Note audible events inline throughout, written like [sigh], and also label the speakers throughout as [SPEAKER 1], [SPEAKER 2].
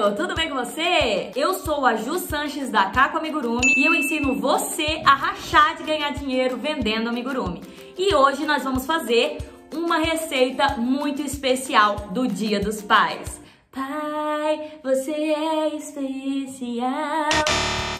[SPEAKER 1] Tudo bem com você? Eu sou a Ju Sanches da Caco Amigurumi e eu ensino você a rachar de ganhar dinheiro vendendo amigurumi. E hoje nós vamos fazer uma receita muito especial do Dia dos Pais. Pai, você é especial.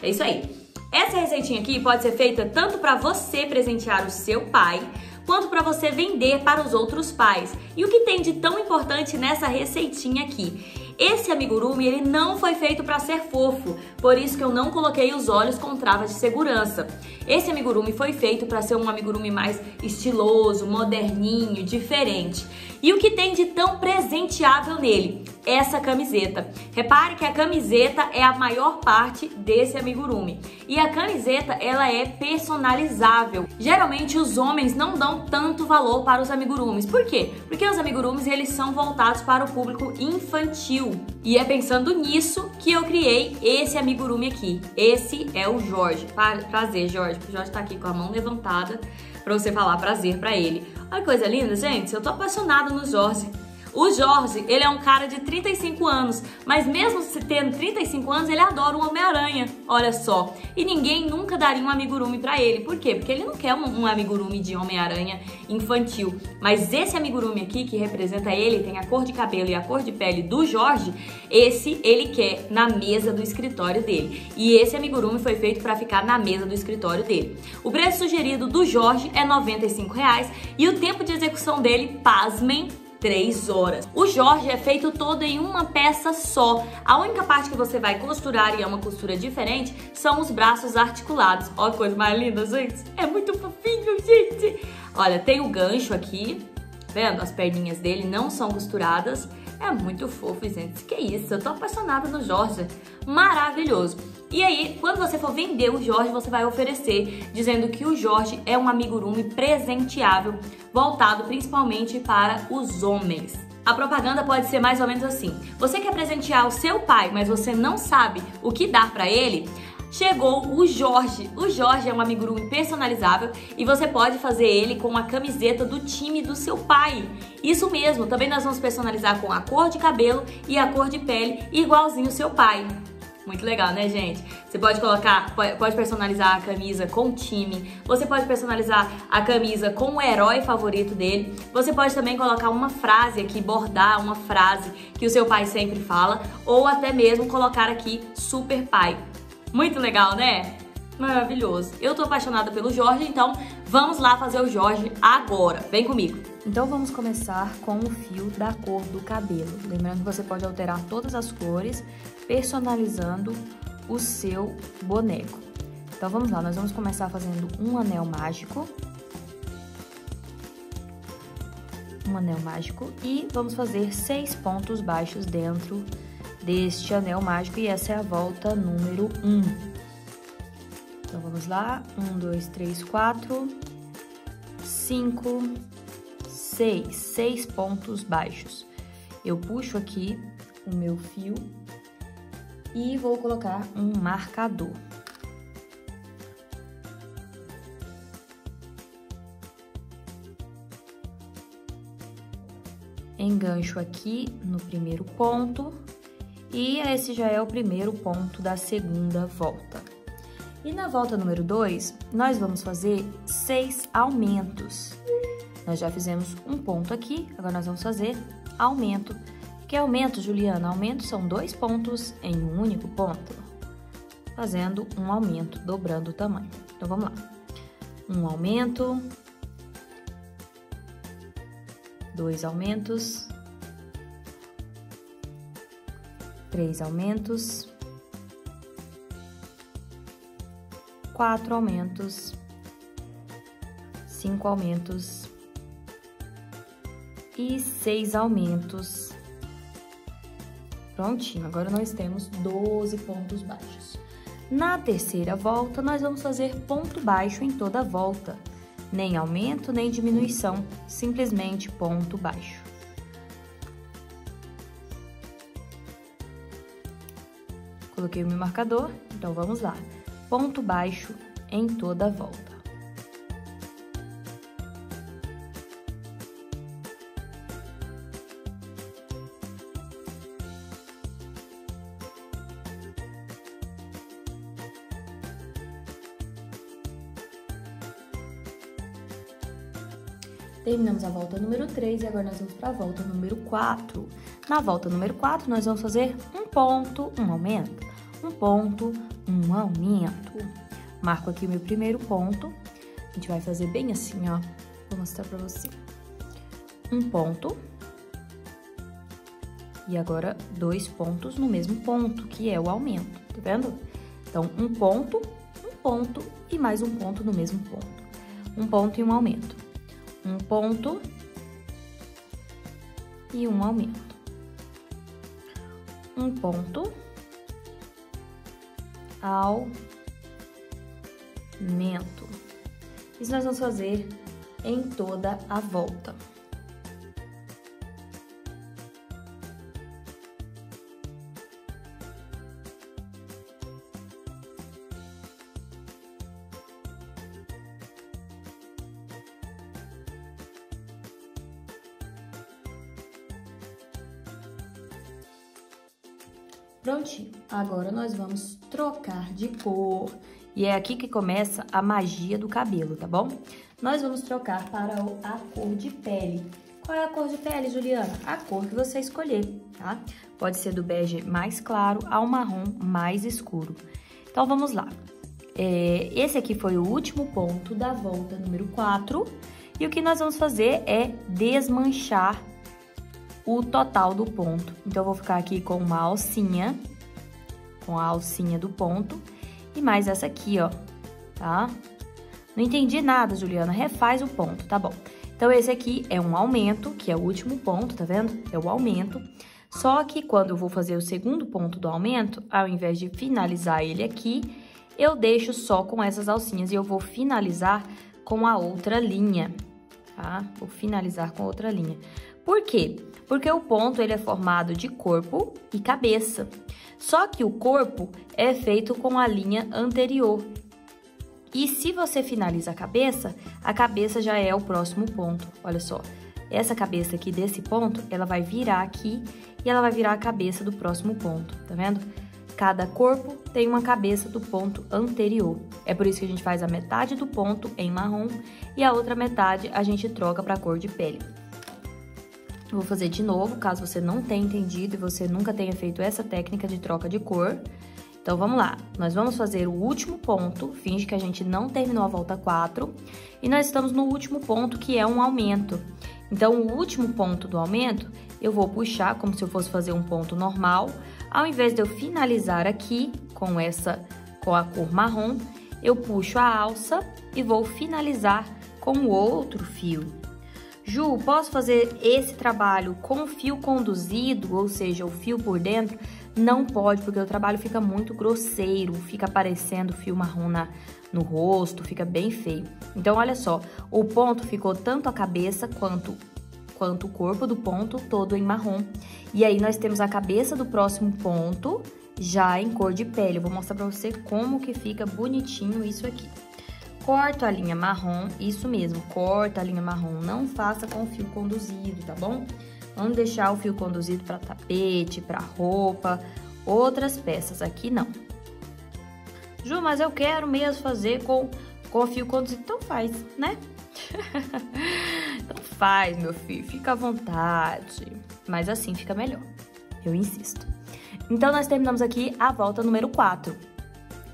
[SPEAKER 1] É isso aí. Essa receitinha aqui pode ser feita tanto para você presentear o seu pai, quanto para você vender para os outros pais. E o que tem de tão importante nessa receitinha aqui? Esse amigurumi, ele não foi feito para ser fofo, por isso que eu não coloquei os olhos com travas de segurança. Esse amigurumi foi feito para ser um amigurumi mais estiloso, moderninho, diferente. E o que tem de tão presenteável nele? Essa camiseta. Repare que a camiseta é a maior parte desse amigurumi. E a camiseta, ela é personalizável. Geralmente os homens não dão tanto valor para os amigurumis. Por quê? Porque os amigurumis, eles são voltados para o público infantil. E é pensando nisso que eu criei esse amigurumi aqui. Esse é o Jorge. Prazer, Jorge. O Jorge tá aqui com a mão levantada para você falar prazer para ele. Olha que coisa linda, gente. Eu tô apaixonada no Jorge. O Jorge, ele é um cara de 35 anos, mas mesmo tendo 35 anos, ele adora o Homem-Aranha, olha só. E ninguém nunca daria um amigurumi para ele. Por quê? Porque ele não quer um, um amigurumi de Homem-Aranha infantil. Mas esse amigurumi aqui, que representa ele, tem a cor de cabelo e a cor de pele do Jorge, esse ele quer na mesa do escritório dele. E esse amigurumi foi feito para ficar na mesa do escritório dele. O preço sugerido do Jorge é 95 reais, e o tempo de execução dele, pasmem, 3 horas. O Jorge é feito todo em uma peça só. A única parte que você vai costurar, e é uma costura diferente, são os braços articulados. Olha que coisa mais linda, gente. É muito fofinho, gente. Olha, tem o gancho aqui, vendo? As perninhas dele não são costuradas. É muito fofo, gente. Que isso, eu tô apaixonada no Jorge. Maravilhoso. E aí, quando você for vender o Jorge, você vai oferecer dizendo que o Jorge é um amigurumi presenteável, voltado principalmente para os homens. A propaganda pode ser mais ou menos assim: você quer presentear o seu pai, mas você não sabe o que dar para ele? Chegou o Jorge. O Jorge é um amigurumi personalizável e você pode fazer ele com a camiseta do time do seu pai. Isso mesmo, também nós vamos personalizar com a cor de cabelo e a cor de pele igualzinho o seu pai. Muito legal, né, gente? Você pode colocar, pode personalizar a camisa com o time, você pode personalizar a camisa com o herói favorito dele, você pode também colocar uma frase aqui, bordar uma frase que o seu pai sempre fala, ou até mesmo colocar aqui super pai. Muito legal, né? Maravilhoso. Eu tô apaixonada pelo Jorge, então vamos lá fazer o Jorge agora. Vem comigo.
[SPEAKER 2] Então vamos começar com o fio da cor do cabelo. Lembrando que você pode alterar todas as cores personalizando o seu boneco. Então vamos lá, nós vamos começar fazendo um anel mágico. Um anel mágico e vamos fazer seis pontos baixos dentro deste anel mágico e essa é a volta número um. Então vamos lá, um, dois, três, quatro, cinco, seis, seis pontos baixos. Eu puxo aqui o meu fio e vou colocar um marcador. Engancho aqui no primeiro ponto e esse já é o primeiro ponto da segunda volta. E na volta número 2, nós vamos fazer seis aumentos. Nós já fizemos um ponto aqui, agora nós vamos fazer aumento que aumento, Juliana? Aumento são dois pontos em um único ponto, fazendo um aumento, dobrando o tamanho. Então, vamos lá. Um aumento, dois aumentos, três aumentos, quatro aumentos, cinco aumentos e seis aumentos Prontinho, agora nós temos 12 pontos baixos. Na terceira volta, nós vamos fazer ponto baixo em toda a volta. Nem aumento, nem diminuição, simplesmente ponto baixo. Coloquei o meu marcador, então vamos lá. Ponto baixo em toda a volta. Terminamos a volta número 3 e agora nós vamos para a volta número 4. Na volta número 4, nós vamos fazer um ponto, um aumento, um ponto, um aumento. Marco aqui o meu primeiro ponto. A gente vai fazer bem assim, ó. Vou mostrar para você. Um ponto. E agora, dois pontos no mesmo ponto, que é o aumento, tá vendo? Então, um ponto, um ponto e mais um ponto no mesmo ponto. Um ponto e um aumento um ponto e um aumento. Um ponto, aumento. Isso nós vamos fazer em toda a volta. Agora nós vamos trocar de cor. E é aqui que começa a magia do cabelo, tá bom? Nós vamos trocar para a cor de pele. Qual é a cor de pele, Juliana? A cor que você escolher, tá? Pode ser do bege mais claro ao marrom mais escuro. Então, vamos lá. É, esse aqui foi o último ponto da volta número 4. E o que nós vamos fazer é desmanchar o total do ponto. Então, eu vou ficar aqui com uma alcinha, com a alcinha do ponto, e mais essa aqui, ó, tá? Não entendi nada, Juliana, refaz o ponto, tá bom. Então, esse aqui é um aumento, que é o último ponto, tá vendo? É o aumento. Só que quando eu vou fazer o segundo ponto do aumento, ao invés de finalizar ele aqui, eu deixo só com essas alcinhas e eu vou finalizar com a outra linha, tá? Vou finalizar com a outra linha. Por quê? Porque o ponto ele é formado de corpo e cabeça. Só que o corpo é feito com a linha anterior. E se você finaliza a cabeça, a cabeça já é o próximo ponto. Olha só, essa cabeça aqui desse ponto, ela vai virar aqui e ela vai virar a cabeça do próximo ponto, tá vendo? Cada corpo tem uma cabeça do ponto anterior. É por isso que a gente faz a metade do ponto em marrom e a outra metade a gente troca para a cor de pele. Vou fazer de novo, caso você não tenha entendido e você nunca tenha feito essa técnica de troca de cor. Então, vamos lá. Nós vamos fazer o último ponto, finge que a gente não terminou a volta 4, e nós estamos no último ponto, que é um aumento. Então, o último ponto do aumento, eu vou puxar como se eu fosse fazer um ponto normal. Ao invés de eu finalizar aqui com essa, com a cor marrom, eu puxo a alça e vou finalizar com o outro fio. Ju, posso fazer esse trabalho com fio conduzido, ou seja, o fio por dentro? Não pode, porque o trabalho fica muito grosseiro, fica aparecendo fio marrom na, no rosto, fica bem feio. Então, olha só, o ponto ficou tanto a cabeça quanto, quanto o corpo do ponto todo em marrom. E aí, nós temos a cabeça do próximo ponto já em cor de pele. Eu vou mostrar pra você como que fica bonitinho isso aqui. Corto a linha marrom, isso mesmo, corta a linha marrom, não faça com fio conduzido, tá bom? Vamos deixar o fio conduzido para tapete, para roupa, outras peças, aqui não. Ju, mas eu quero mesmo fazer com, com fio conduzido, então faz, né? [laughs] então faz, meu filho, fica à vontade. Mas assim fica melhor, eu insisto. Então, nós terminamos aqui a volta número 4,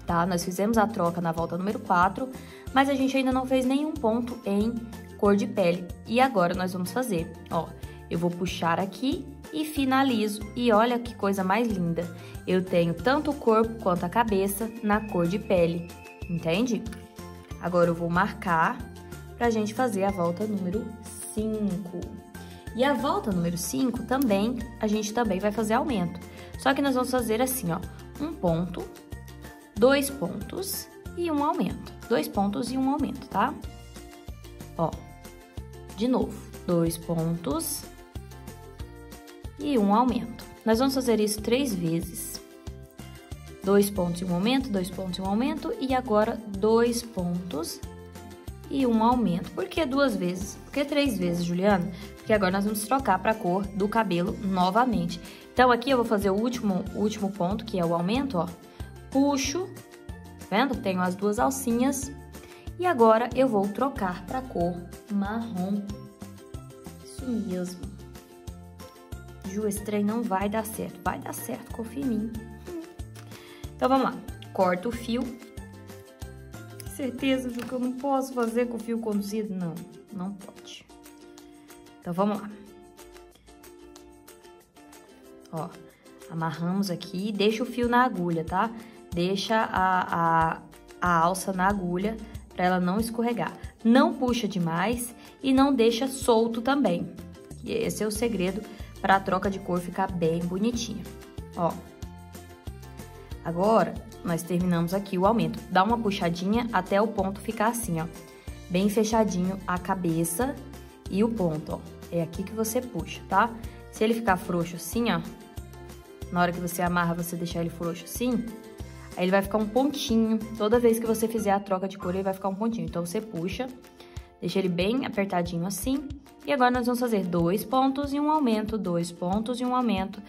[SPEAKER 2] tá? Nós fizemos a troca na volta número 4, mas a gente ainda não fez nenhum ponto em cor de pele. E agora nós vamos fazer, ó, eu vou puxar aqui e finalizo. E olha que coisa mais linda. Eu tenho tanto o corpo quanto a cabeça na cor de pele, entende? Agora eu vou marcar pra gente fazer a volta número 5. E a volta número 5 também, a gente também vai fazer aumento. Só que nós vamos fazer assim, ó, um ponto, dois pontos e um aumento. Dois pontos e um aumento, tá? Ó, de novo, dois pontos e um aumento. Nós vamos fazer isso três vezes. Dois pontos e um aumento, dois pontos e um aumento, e agora dois pontos e um aumento. Por que duas vezes? Por que três vezes, Juliana? Porque agora nós vamos trocar para a cor do cabelo novamente. Então, aqui eu vou fazer o último, último ponto, que é o aumento, ó. Puxo, vendo? Tenho as duas alcinhas. E agora eu vou trocar para cor marrom mesmo. Ju, esse trem não vai dar certo. Vai dar certo, confia em mim. Então, vamos lá. Corta o fio. Certeza, Ju, que eu não posso fazer com o fio conduzido? Não, não pode. Então, vamos lá. Ó, amarramos aqui, deixa o fio na agulha, tá? Deixa a, a, a alça na agulha para ela não escorregar. Não puxa demais e não deixa solto também. E esse é o segredo para a troca de cor ficar bem bonitinha. Ó. Agora, nós terminamos aqui o aumento. Dá uma puxadinha até o ponto ficar assim, ó. Bem fechadinho a cabeça e o ponto, ó. É aqui que você puxa, tá? Se ele ficar frouxo assim, ó, na hora que você amarra, você deixar ele frouxo assim, aí ele vai ficar um pontinho. Toda vez que você fizer a troca de cor, ele vai ficar um pontinho. Então, você puxa, deixa ele bem apertadinho assim. E agora, nós vamos fazer dois pontos e um aumento, dois pontos e um aumento,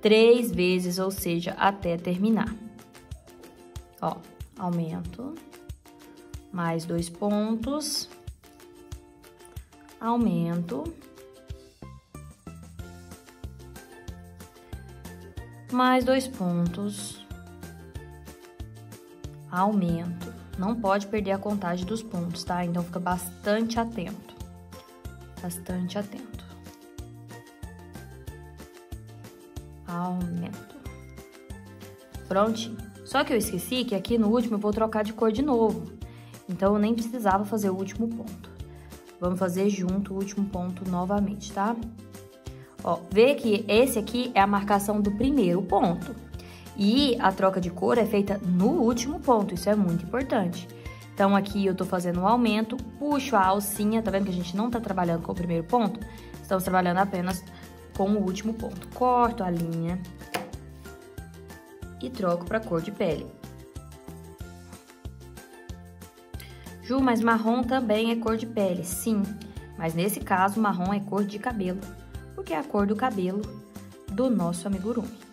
[SPEAKER 2] três vezes, ou seja, até terminar. Ó, aumento, mais dois pontos, aumento, mais dois pontos, aumento. Não pode perder a contagem dos pontos, tá? Então, fica bastante atento. Bastante atento. Aumento. Prontinho. Só que eu esqueci que aqui no último eu vou trocar de cor de novo. Então, eu nem precisava fazer o último ponto. Vamos fazer junto o último ponto novamente, tá? Ó, vê que esse aqui é a marcação do primeiro ponto. E a troca de cor é feita no último ponto, isso é muito importante. Então, aqui eu tô fazendo um aumento, puxo a alcinha, tá vendo que a gente não tá trabalhando com o primeiro ponto? Estamos trabalhando apenas com o último ponto. Corto a linha e troco para cor de pele. Ju, mas marrom também é cor de pele? Sim, mas nesse caso marrom é cor de cabelo porque é a cor do cabelo do nosso amigurumi.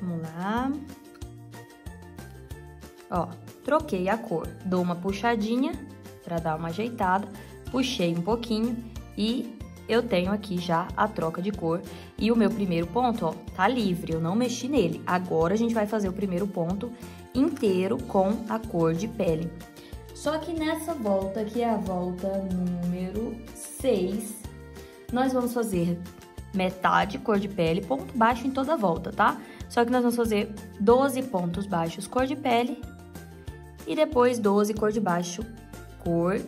[SPEAKER 2] Vamos lá. Ó, troquei a cor. Dou uma puxadinha para dar uma ajeitada, puxei um pouquinho e eu tenho aqui já a troca de cor. E o meu primeiro ponto, ó, tá livre, eu não mexi nele. Agora a gente vai fazer o primeiro ponto inteiro com a cor de pele. Só que nessa volta, que é a volta número 6, nós vamos fazer metade cor de pele, ponto baixo em toda a volta, tá? Só que nós vamos fazer 12 pontos baixos cor de pele e depois 12 cor de baixo cor,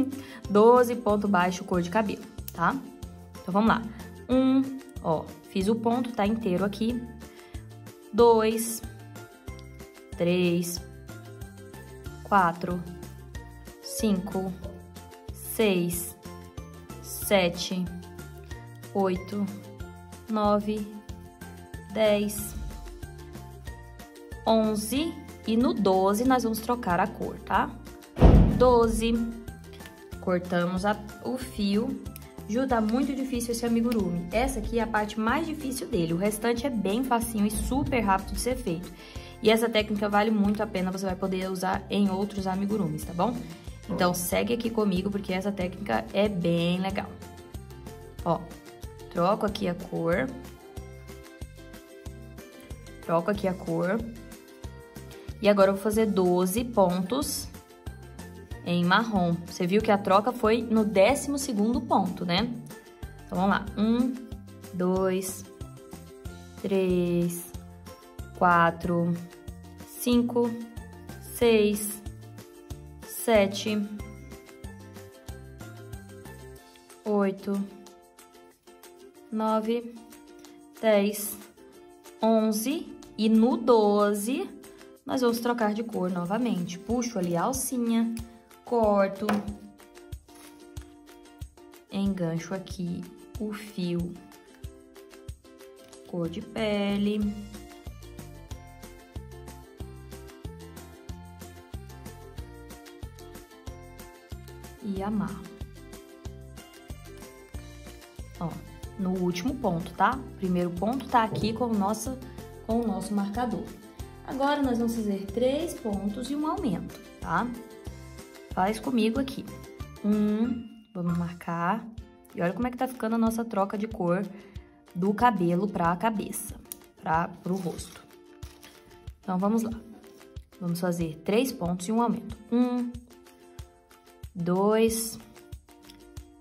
[SPEAKER 2] [laughs] 12 ponto baixo cor de cabelo, tá? Então vamos lá. Um, ó, fiz o ponto, tá inteiro aqui. Dois, três, quatro, cinco, seis, sete, oito, nove, dez, onze e no doze nós vamos trocar a cor, tá? Doze, cortamos a, o fio. Ju, tá muito difícil esse amigurumi. Essa aqui é a parte mais difícil dele, o restante é bem facinho e super rápido de ser feito. E essa técnica vale muito a pena, você vai poder usar em outros amigurumis, tá bom? Então, segue aqui comigo, porque essa técnica é bem legal. Ó, Troco aqui a cor. Troco aqui a cor. E agora eu vou fazer 12 pontos em marrom. Você viu que a troca foi no 12 ponto, né? Então, vamos lá. Um, dois, três, quatro, cinco, seis, sete, oito, 9, 10, 11 e no 12 nós vamos trocar de cor novamente. Puxo ali a alcinha, corto, engancho aqui o fio cor de pele. E amarro. Ó no último ponto, tá? Primeiro ponto tá aqui com o nosso, com o nosso marcador. Agora, nós vamos fazer três pontos e um aumento, tá? Faz comigo aqui. Um, vamos marcar E olha como é que tá ficando a nossa troca de cor do cabelo para a cabeça, para o rosto. Então, vamos lá. Vamos fazer três pontos e um aumento. Um, dois,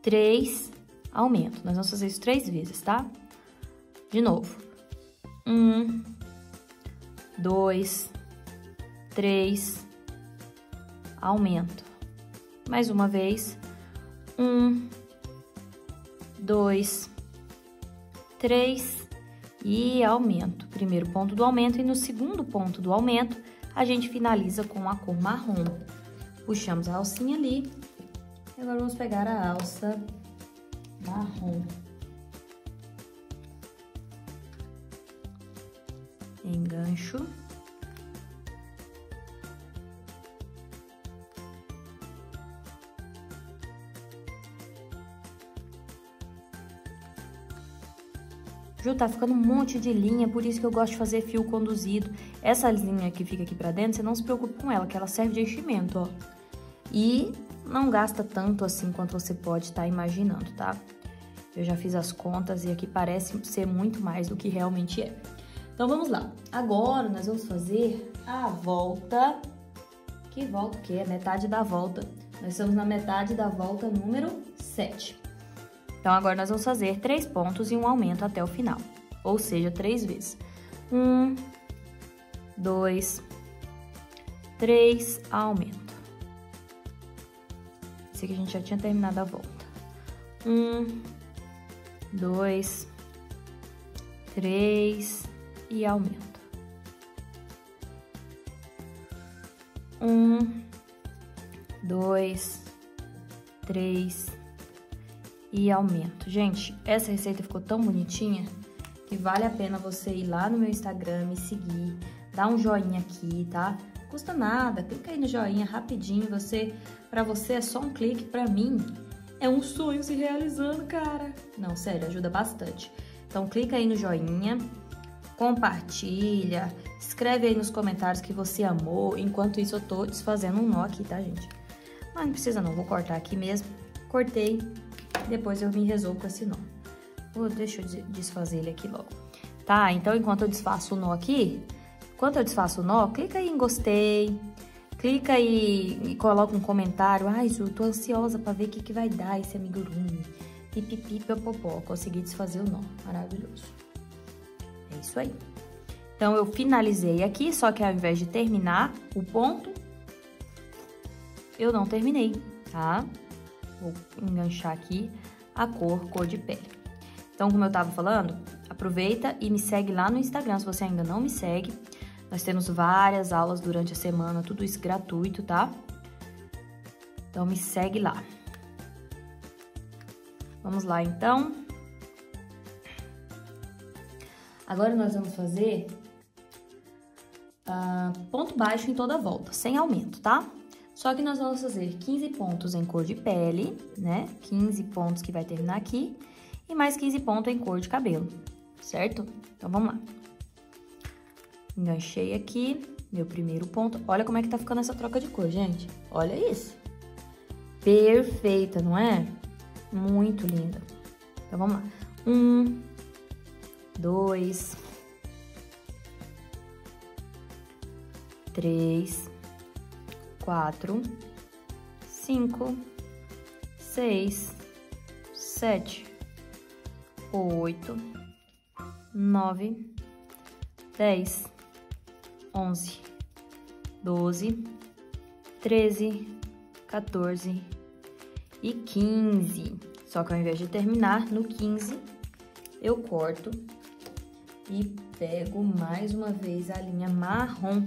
[SPEAKER 2] três, aumento. Nós vamos fazer isso três vezes, tá? De novo. Um, dois, três, aumento. Mais uma vez. Um, dois, três e aumento. Primeiro ponto do aumento e no segundo ponto do aumento, a gente finaliza com a cor marrom. Puxamos a alcinha ali. Agora vamos pegar a alça marrom. Engancho. Ju, tá ficando um monte de linha, por isso que eu gosto de fazer fio conduzido. Essa linha que fica aqui pra dentro, você não se preocupe com ela, que ela serve de enchimento, ó. E não gasta tanto assim quanto você pode estar tá imaginando, tá? Eu já fiz as contas e aqui parece ser muito mais do que realmente é. Então, vamos lá. Agora, nós vamos fazer a volta. Que volta que é? Metade da volta. Nós estamos na metade da volta número 7. Então, agora nós vamos fazer três pontos e um aumento até o final. Ou seja, três vezes. Um, dois, três, aumento. Esse aqui a gente já tinha terminado a volta. Um, dois, três e aumento. Um, dois, três e aumento. Gente, essa receita ficou tão bonitinha que vale a pena você ir lá no meu Instagram, me seguir, dar um joinha aqui, tá? Custa nada, clica aí no joinha rapidinho, você, para você é só um clique, para mim é um sonho se realizando, cara. Não, sério, ajuda bastante. Então clica aí no joinha, compartilha, escreve aí nos comentários que você amou. Enquanto isso eu tô desfazendo um nó aqui, tá, gente? Mas não precisa não, vou cortar aqui mesmo. Cortei, depois eu me resolvo com esse nó. Oh, deixa eu desfazer ele aqui logo. Tá, então enquanto eu desfaço o nó aqui, enquanto eu desfaço o nó, clica aí em gostei, clica aí e coloca um comentário. Ai, Ju, tô ansiosa pra ver o que, que vai dar esse amigurumi. Pipipi, popopó, consegui desfazer o nó. Maravilhoso. É isso aí. Então, eu finalizei aqui, só que ao invés de terminar o ponto, eu não terminei, tá? Vou enganchar aqui a cor, cor de pele. Então, como eu tava falando, aproveita e me segue lá no Instagram, se você ainda não me segue. Nós temos várias aulas durante a semana, tudo isso gratuito, tá? Então, me segue lá. Vamos lá, então. Agora, nós vamos fazer uh, ponto baixo em toda a volta, sem aumento, tá? Só que nós vamos fazer 15 pontos em cor de pele, né? 15 pontos que vai terminar aqui e mais 15 pontos em cor de cabelo, certo? Então, vamos lá. Enganchei aqui, meu primeiro ponto. Olha como é que tá ficando essa troca de cor, gente. Olha isso. Perfeita, não é? Muito linda. Então, vamos lá. Um, dois, três, quatro, cinco, seis, sete, oito, nove, dez, onze, doze, treze, 14 e 15. Só que ao invés de terminar no 15, eu corto e pego mais uma vez a linha marrom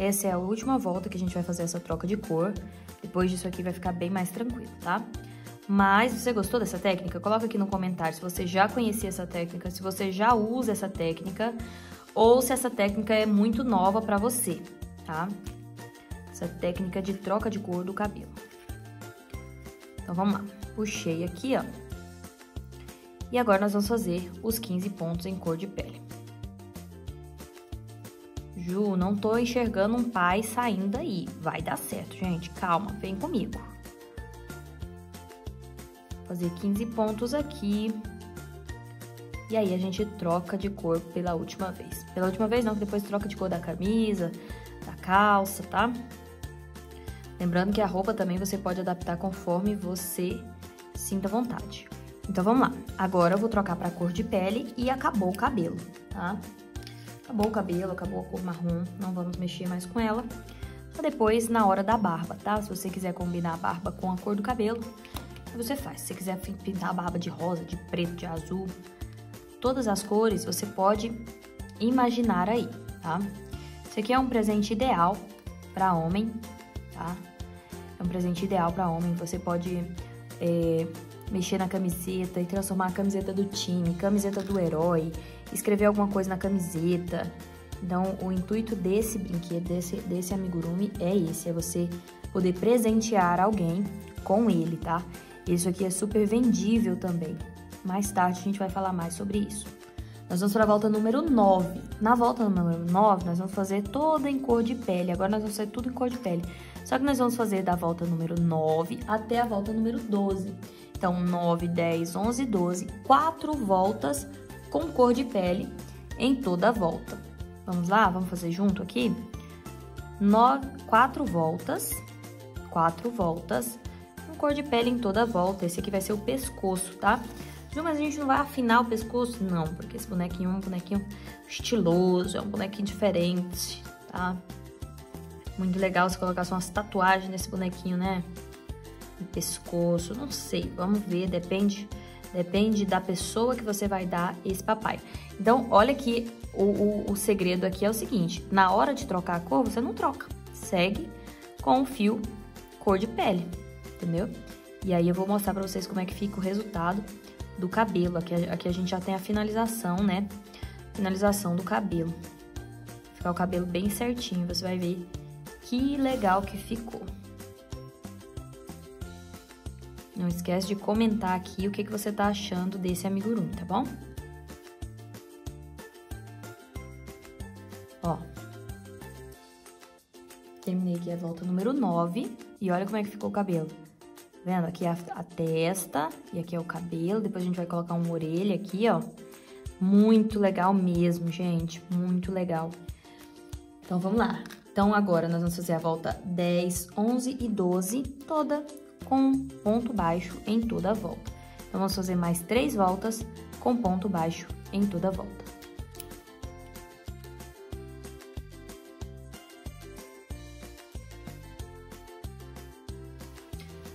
[SPEAKER 2] essa é a última volta que a gente vai fazer essa troca de cor. Depois disso aqui vai ficar bem mais tranquilo, tá? Mas você gostou dessa técnica? Coloca aqui no comentário se você já conhecia essa técnica, se você já usa essa técnica ou se essa técnica é muito nova pra você, tá? Essa técnica de troca de cor do cabelo. Então, vamos lá. Puxei aqui, ó. E agora nós vamos fazer os 15 pontos em cor de pele. Ju, não tô enxergando um pai saindo daí. Vai dar certo, gente. Calma, vem comigo. fazer 15 pontos aqui. E aí a gente troca de cor pela última vez. Pela última vez não, que depois troca de cor da camisa, da calça, tá? Lembrando que a roupa também você pode adaptar conforme você sinta vontade. Então vamos lá. Agora eu vou trocar para cor de pele e acabou o cabelo, tá? Acabou o cabelo, acabou a cor marrom, não vamos mexer mais com ela. Só depois na hora da barba, tá? Se você quiser combinar a barba com a cor do cabelo, você faz. Se você quiser pintar a barba de rosa, de preto, de azul, todas as cores você pode imaginar aí, tá? Esse aqui é um presente ideal para homem, tá? É um presente ideal para homem. Você pode é, mexer na camiseta e transformar a camiseta do time, camiseta do herói, escrever alguma coisa na camiseta. Então, o intuito desse brinquedo, desse, desse amigurumi é esse, é você poder presentear alguém com ele, tá? Isso aqui é super vendível também. Mais tarde a gente vai falar mais sobre isso. Nós vamos para a volta número 9. Na volta número 9, nós vamos fazer toda em cor de pele. Agora nós vamos fazer tudo em cor de pele. Só que nós vamos fazer da volta número 9 até a volta número 12. Então, 9, 10, 11, 12, quatro voltas com cor de pele em toda a volta. Vamos lá? Vamos fazer junto aqui? Nove, quatro voltas, quatro voltas com cor de pele em toda a volta. Esse aqui vai ser o pescoço, tá? Ju, mas a gente não vai afinar o pescoço? Não, porque esse bonequinho é um bonequinho estiloso, é um bonequinho diferente, tá? Muito legal se colocasse umas tatuagens nesse bonequinho, né? No pescoço, não sei, vamos ver, depende, depende da pessoa que você vai dar esse papai. Então, olha que o, o, o segredo aqui é o seguinte, na hora de trocar a cor, você não troca, segue com o fio cor de pele, entendeu? E aí eu vou mostrar pra vocês como é que fica o resultado do cabelo, aqui, aqui a gente já tem a finalização, né? Finalização do cabelo. Ficar o cabelo bem certinho, você vai ver que legal que ficou. Não esquece de comentar aqui o que, que você tá achando desse amigurumi, tá bom? Ó. Terminei aqui a volta número 9. E olha como é que ficou o cabelo. Vendo? Aqui a, a testa e aqui é o cabelo. Depois a gente vai colocar uma orelha aqui, ó. Muito legal mesmo, gente. Muito legal. Então, vamos lá. Então, agora nós vamos fazer a volta 10, 11 e 12, toda com ponto baixo em toda a volta. Então, vamos fazer mais três voltas com ponto baixo em toda a volta.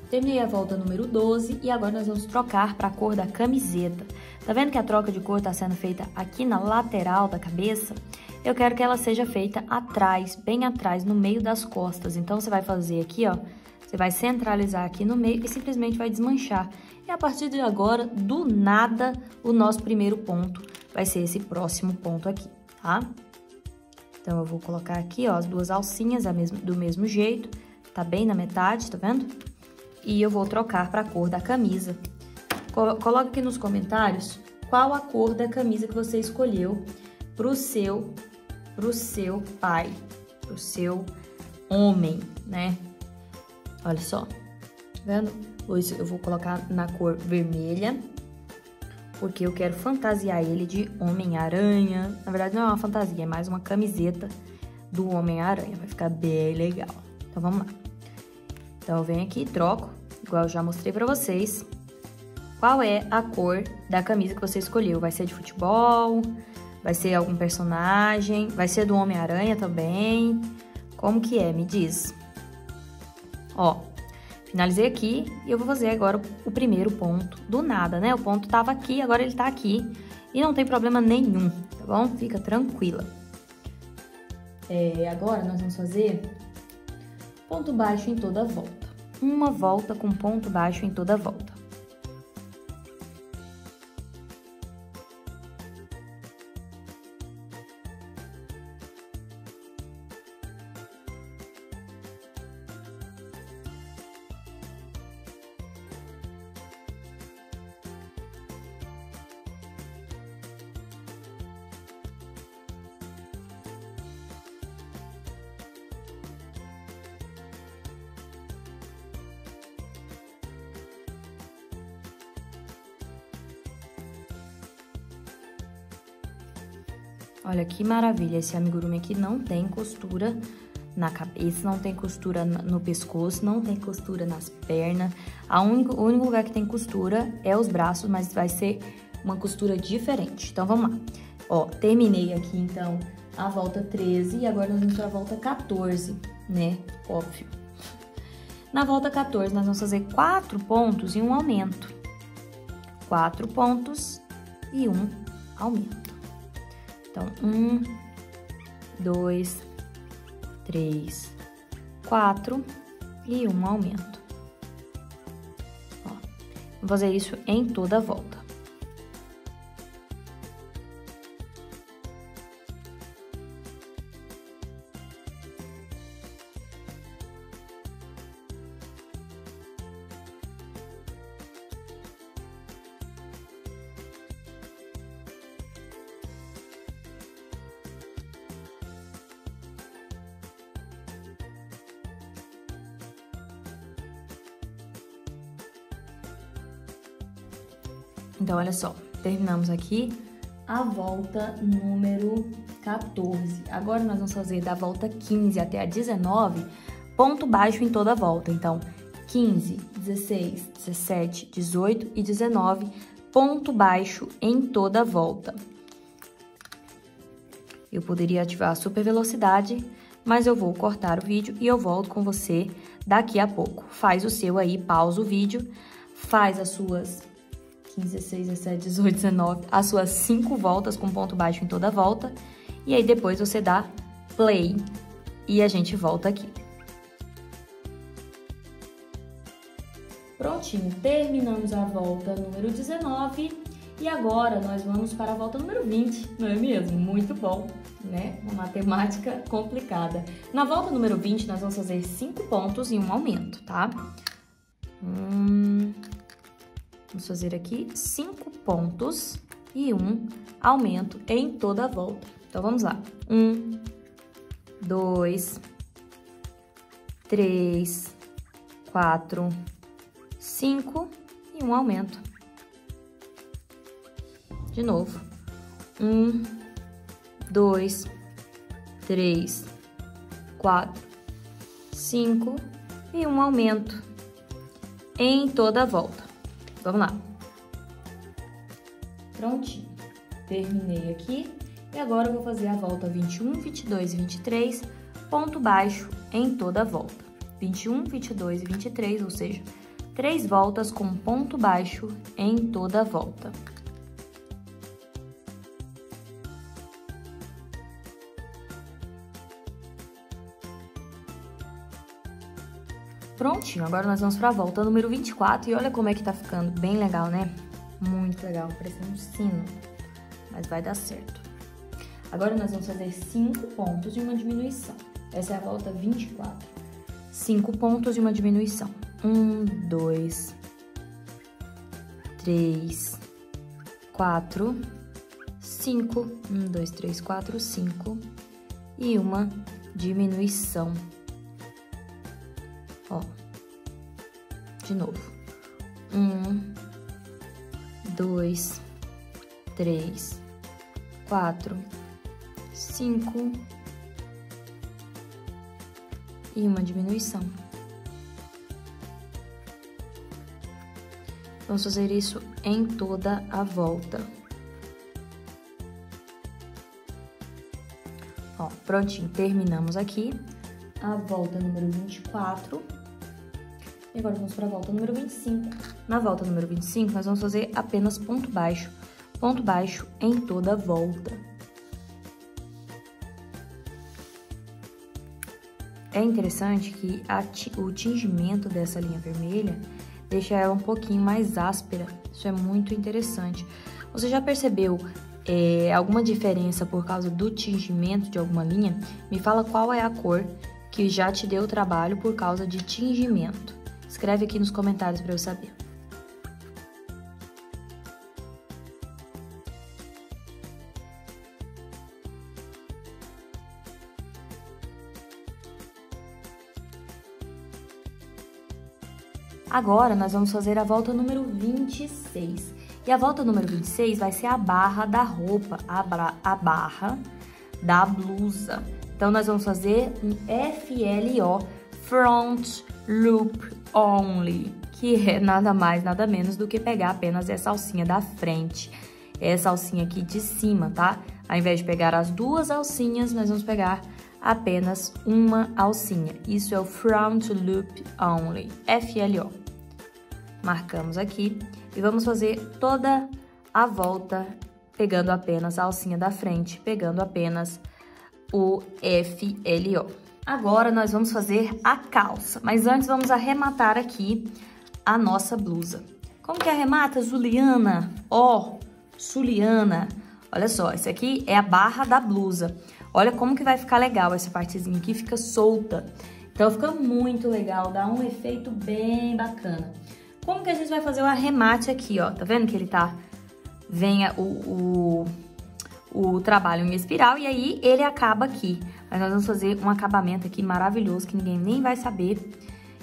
[SPEAKER 2] Terminei a volta número 12 e agora nós vamos trocar para a cor da camiseta. Tá vendo que a troca de cor está sendo feita aqui na lateral da cabeça? Eu quero que ela seja feita atrás, bem atrás, no meio das costas. Então, você vai fazer aqui, ó, você vai centralizar aqui no meio e simplesmente vai desmanchar. E a partir de agora, do nada, o nosso primeiro ponto vai ser esse próximo ponto aqui, tá? Então, eu vou colocar aqui, ó, as duas alcinhas do mesmo jeito. Tá bem na metade, tá vendo? E eu vou trocar para a cor da camisa. Coloca aqui nos comentários qual a cor da camisa que você escolheu pro seu, pro seu pai, pro seu homem, né? Olha só, tá vendo? Hoje eu vou colocar na cor vermelha, porque eu quero fantasiar ele de Homem-Aranha. Na verdade, não é uma fantasia, é mais uma camiseta do Homem-Aranha. Vai ficar bem legal. Então, vamos lá. Então, eu venho aqui e troco, igual eu já mostrei pra vocês. Qual é a cor da camisa que você escolheu? Vai ser de futebol? Vai ser algum personagem? Vai ser do Homem-Aranha também? Como que é? Me diz. Ó, finalizei aqui e eu vou fazer agora o primeiro ponto do nada, né? O ponto tava aqui, agora ele tá aqui e não tem problema nenhum, tá bom? Fica tranquila. É, agora nós vamos fazer ponto baixo em toda volta. Uma volta com ponto baixo em toda volta. Que maravilha, esse amigurumi aqui não tem costura na cabeça, não tem costura no pescoço, não tem costura nas pernas. A único, o único lugar que tem costura é os braços, mas vai ser uma costura diferente. Então, vamos lá. Ó, terminei aqui, então, a volta 13 e agora nós vamos para a volta 14, né? Óbvio. Na volta 14, nós vamos fazer quatro pontos e um aumento. Quatro pontos e um aumento. Então, um, dois, três, quatro e um aumento. Ó, vou fazer isso em toda a volta. Então, olha só, terminamos aqui a volta número 14. Agora, nós vamos fazer da volta 15 até a 19, ponto baixo em toda a volta. Então, 15, 16, 17, 18 e 19, ponto baixo em toda a volta. Eu poderia ativar a super velocidade, mas eu vou cortar o vídeo e eu volto com você daqui a pouco. Faz o seu aí, pausa o vídeo, faz as suas 15, 16, 17, 18, 19, as suas cinco voltas com ponto baixo em toda volta. E aí depois você dá play e a gente volta aqui. Prontinho, terminamos a volta número 19 e agora nós vamos para a volta número 20, não é mesmo? Muito bom, né? Uma matemática complicada. Na volta número 20, nós vamos fazer 5 pontos e um aumento, tá? Hum, Vamos fazer aqui cinco pontos e um aumento em toda a volta. Então, vamos lá. Um, dois, três, quatro, cinco e um aumento. De novo. Um, dois, três, quatro, cinco e um aumento em toda a volta. Vamos lá. Prontinho. Terminei aqui. E agora eu vou fazer a volta 21, 22 e 23, ponto baixo em toda a volta. 21, 22 e 23, ou seja, três voltas com ponto baixo em toda a volta. Prontinho, agora nós vamos para a volta número 24 e olha como é que tá ficando, bem legal, né? Muito legal, parecendo um sino, mas vai dar certo. Agora nós vamos fazer 5 pontos e uma diminuição. Essa é a volta 24. 5 pontos e uma diminuição. 1, 2, 3, 4, 5. 1, 2, 3, 4, 5. E uma diminuição Ó. De novo. Um, dois, três, quatro, cinco e uma diminuição. Vamos fazer isso em toda a volta. Ó, prontinho, terminamos aqui a volta número 24. E agora vamos para a volta número 25. Na volta número 25, nós vamos fazer apenas ponto baixo, ponto baixo em toda a volta. É interessante que a, o tingimento dessa linha vermelha deixa ela um pouquinho mais áspera. Isso é muito interessante. Você já percebeu é, alguma diferença por causa do tingimento de alguma linha? Me fala qual é a cor que já te deu trabalho por causa de tingimento? Escreve aqui nos comentários para eu saber. Agora nós vamos fazer a volta número 26. E a volta número 26 vai ser a barra da roupa, a, a barra da blusa. Então, nós vamos fazer um FLO, Front Loop Only, que é nada mais, nada menos do que pegar apenas essa alcinha da frente, essa alcinha aqui de cima, tá? Ao invés de pegar as duas alcinhas, nós vamos pegar apenas uma alcinha. Isso é o Front Loop Only, FLO. Marcamos aqui e vamos fazer toda a volta pegando apenas a alcinha da frente, pegando apenas o FLO. Agora nós vamos fazer a calça, mas antes vamos arrematar aqui a nossa blusa. Como que arremata, Juliana? Ó, oh, Juliana. Olha só, esse aqui é a barra da blusa. Olha como que vai ficar legal essa partezinha aqui, fica solta. Então fica muito legal, dá um efeito bem bacana. Como que a gente vai fazer o arremate aqui, ó? Tá vendo que ele tá... Venha o, o, o trabalho em espiral e aí ele acaba aqui. Mas nós vamos fazer um acabamento aqui maravilhoso que ninguém nem vai saber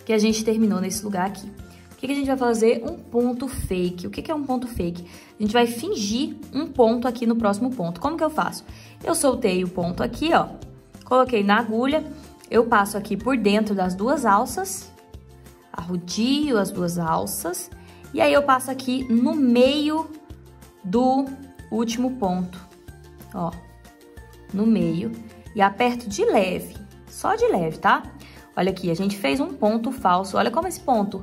[SPEAKER 2] que a gente terminou nesse lugar aqui. O que, que a gente vai fazer? Um ponto fake. O que, que é um ponto fake? A gente vai fingir um ponto aqui no próximo ponto. Como que eu faço? Eu soltei o ponto aqui, ó, coloquei na agulha, eu passo aqui por dentro das duas alças, arrodio as duas alças, e aí eu passo aqui no meio do último ponto, ó, no meio, e aperto de leve, só de leve, tá? Olha aqui, a gente fez um ponto falso, olha como esse ponto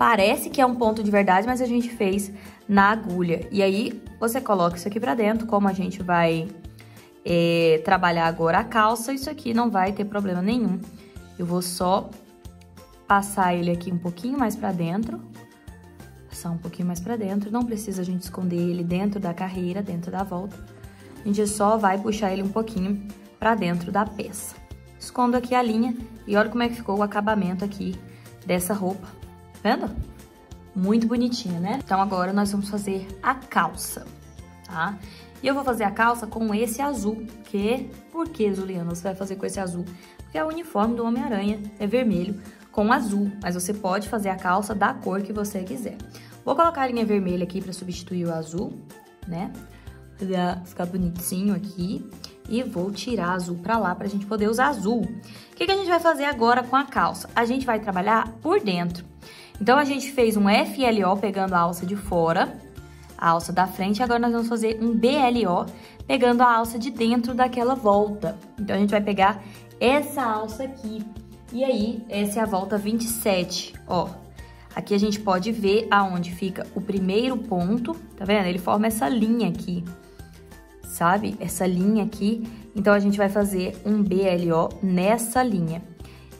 [SPEAKER 2] parece que é um ponto de verdade, mas a gente fez na agulha. E aí, você coloca isso aqui pra dentro, como a gente vai é, trabalhar agora a calça, isso aqui não vai ter problema nenhum. Eu vou só passar ele aqui um pouquinho mais pra dentro, passar um pouquinho mais pra dentro, não precisa a gente esconder ele dentro da carreira, dentro da volta. A gente só vai puxar ele um pouquinho pra dentro da peça. Escondo aqui a linha e olha como é que ficou o acabamento aqui dessa roupa, vendo? Muito bonitinha, né? Então agora nós vamos fazer a calça, tá? E eu vou fazer a calça com esse azul, que... Por que, Juliana, você vai fazer com esse azul? Porque é o uniforme do Homem-Aranha, é vermelho com azul, mas você pode fazer a calça da cor que você quiser. Vou colocar a linha vermelha aqui para substituir o azul, né? Pra ficar bonitinho aqui. E vou tirar azul pra lá pra gente poder usar azul. O que, que a gente vai fazer agora com a calça? A gente vai trabalhar por dentro. Então, a gente fez um FLO pegando a alça de fora, a alça da frente. Agora nós vamos fazer um BLO, pegando a alça de dentro daquela volta. Então, a gente vai pegar essa alça aqui. E aí, essa é a volta 27, ó. Aqui a gente pode ver aonde fica o primeiro ponto, tá vendo? Ele forma essa linha aqui, sabe? Essa linha aqui. Então, a gente vai fazer um BLO nessa linha.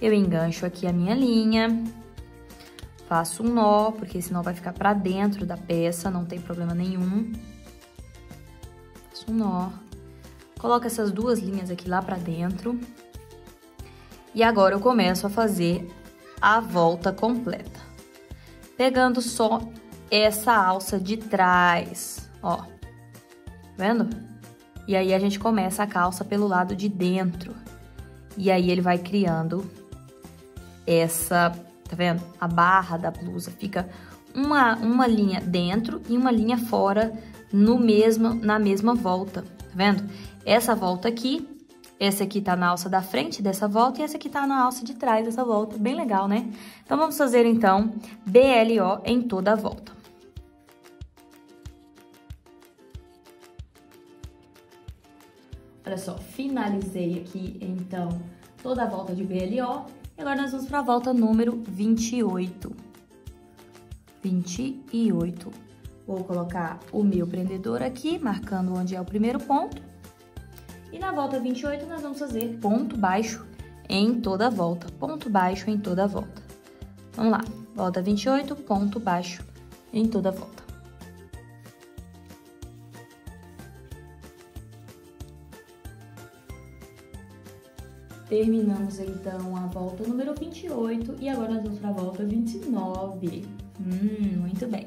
[SPEAKER 2] Eu engancho aqui a minha linha, Faço um nó, porque senão vai ficar pra dentro da peça, não tem problema nenhum. Faço um nó. Coloco essas duas linhas aqui lá pra dentro. E agora eu começo a fazer a volta completa. Pegando só essa alça de trás, ó. Vendo? E aí a gente começa a calça pelo lado de dentro. E aí ele vai criando essa tá vendo? A barra da blusa fica uma, uma linha dentro e uma linha fora no mesmo, na mesma volta, tá vendo? Essa volta aqui, essa aqui tá na alça da frente dessa volta e essa aqui tá na alça de trás dessa volta, bem legal, né? Então, vamos fazer, então, BLO em toda a volta. Olha só, finalizei aqui, então, toda a volta de BLO agora nós vamos para a volta número 28. 28. Vou colocar o meu prendedor aqui, marcando onde é o primeiro ponto. E na volta 28 nós vamos fazer ponto baixo em toda a volta. Ponto baixo em toda a volta. Vamos lá. Volta 28, ponto baixo em toda a volta. Terminamos então a volta número 28 e agora nós vamos para a volta 29. Hum, muito bem.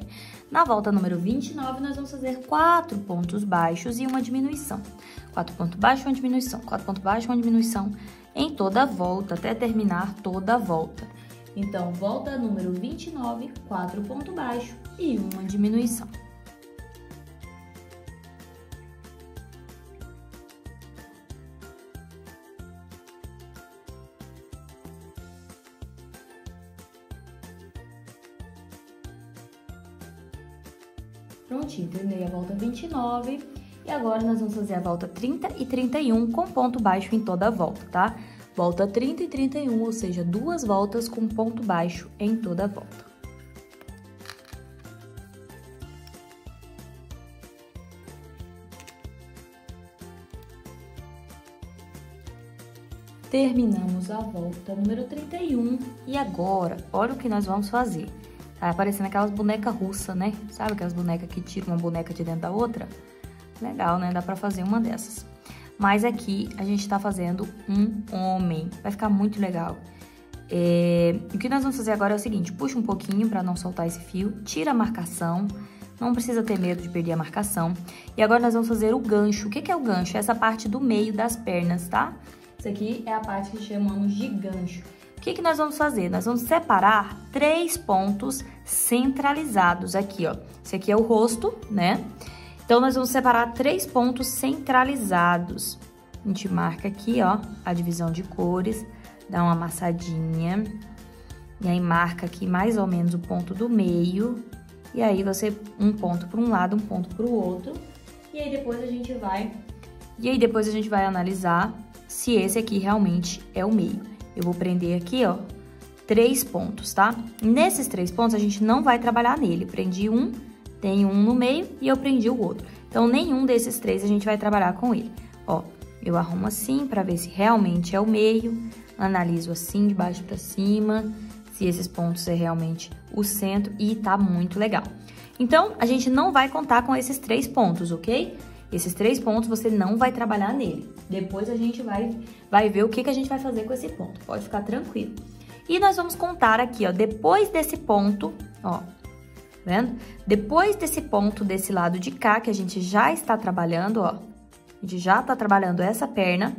[SPEAKER 2] Na volta número 29, nós vamos fazer quatro pontos baixos e uma diminuição. Quatro pontos baixos, uma diminuição. Quatro pontos baixos, uma diminuição em toda a volta, até terminar toda a volta. Então, volta número 29, quatro pontos baixos e uma diminuição. Prontinho, terminei a volta 29 e agora nós vamos fazer a volta 30 e 31 com ponto baixo em toda a volta, tá? Volta 30 e 31, ou seja, duas voltas com ponto baixo em toda a volta. Terminamos a volta número 31 e agora, olha o que nós vamos fazer. Tá aparecendo aquelas bonecas russas, né? Sabe aquelas bonecas que tiram uma boneca de dentro da outra? Legal, né? Dá pra fazer uma dessas. Mas aqui a gente tá fazendo um homem. Vai ficar muito legal. É... O que nós vamos fazer agora é o seguinte, puxa um pouquinho para não soltar esse fio, tira a marcação, não precisa ter medo de perder a marcação. E agora nós vamos fazer o gancho. O que é o gancho? É essa parte do meio das pernas, tá? Isso aqui é a parte que chamamos de gancho. Que, que nós vamos fazer? Nós vamos separar três pontos centralizados aqui, ó. Esse aqui é o rosto, né? Então, nós vamos separar três pontos centralizados. A gente marca aqui, ó, a divisão de cores, dá uma amassadinha. E aí, marca aqui mais ou menos o ponto do meio. E aí, você, um ponto para um lado, um ponto para o outro. E aí, depois a gente vai... E aí, depois a gente vai analisar se esse aqui realmente é o meio. Eu vou prender aqui, ó, três pontos, tá? Nesses três pontos, a gente não vai trabalhar nele. Prendi um, tem um no meio e eu prendi o outro. Então, nenhum desses três a gente vai trabalhar com ele. Ó, eu arrumo assim para ver se realmente é o meio, analiso assim, de baixo para cima, se esses pontos é realmente o centro e tá muito legal. Então, a gente não vai contar com esses três pontos, ok? Esses três pontos você não vai trabalhar nele. Depois a gente vai, vai ver o que, que a gente vai fazer com esse ponto. Pode ficar tranquilo. E nós vamos contar aqui, ó, depois desse ponto, ó, vendo? Depois desse ponto desse lado de cá, que a gente já está trabalhando, ó, a gente já está trabalhando essa perna,